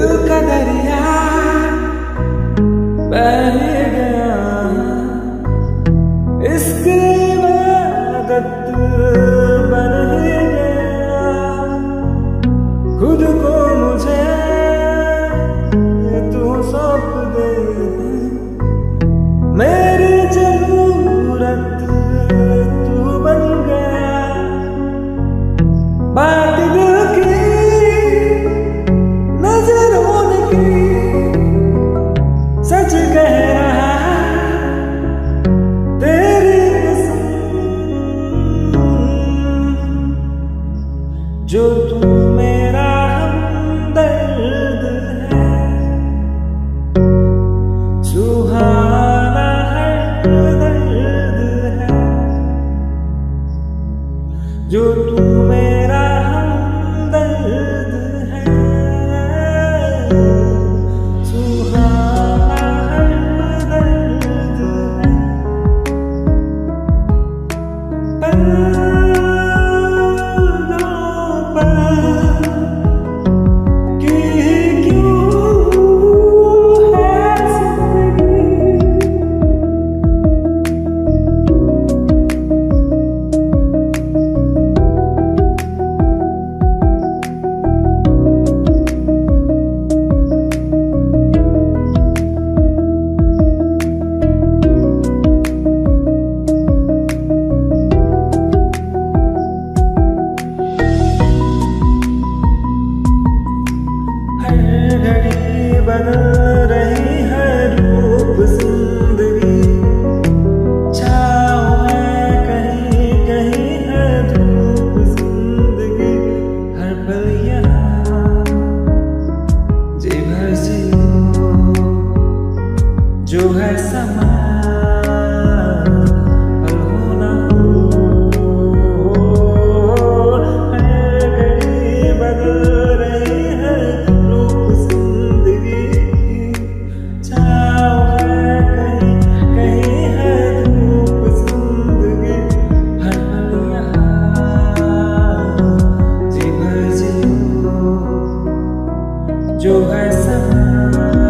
का दरिया बह गया। इसकी इबादत बन गया। खुद को मुझे तू सौंप दे। मेरी मेरा हमदर्द है। दर्द है। जो तू मेरा घड़ी बन रही है रूप सुंदरी। छाओ है कहीं कहीं है धूप ज़िंदगी हर पल यहाँ, जी भर से जो है समा love.